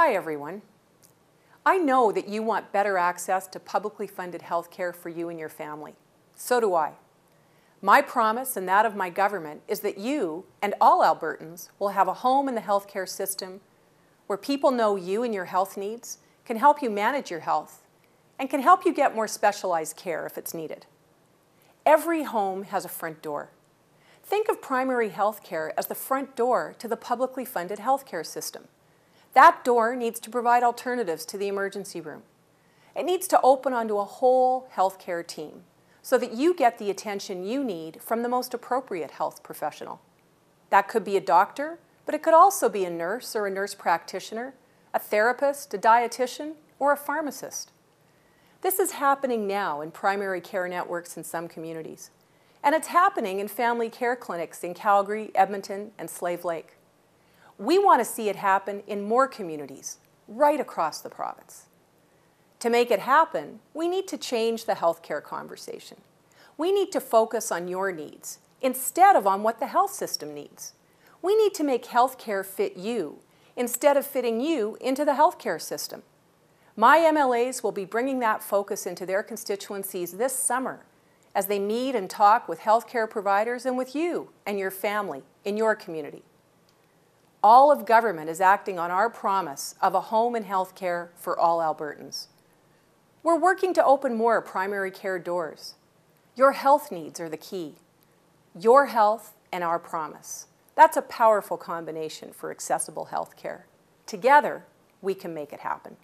Hi, everyone. I know that you want better access to publicly funded health care for you and your family. So do I. My promise and that of my government is that you and all Albertans will have a home in the healthcare system where people know you and your health needs, can help you manage your health, and can help you get more specialized care if it's needed. Every home has a front door. Think of primary health care as the front door to the publicly funded healthcare system. That door needs to provide alternatives to the emergency room. It needs to open onto a whole healthcare team so that you get the attention you need from the most appropriate health professional. That could be a doctor, but it could also be a nurse or a nurse practitioner, a therapist, a dietitian, or a pharmacist. This is happening now in primary care networks in some communities. And it's happening in family care clinics in Calgary, Edmonton, and Slave Lake. We want to see it happen in more communities, right across the province. To make it happen, we need to change the healthcare conversation. We need to focus on your needs instead of on what the health system needs. We need to make healthcare fit you instead of fitting you into the healthcare system. My MLAs will be bringing that focus into their constituencies this summer as they meet and talk with healthcare providers and with you and your family in your community. All of government is acting on our promise of a home and health care for all Albertans. We're working to open more primary care doors. Your health needs are the key. Your health and our promise. That's a powerful combination for accessible health care. Together, we can make it happen.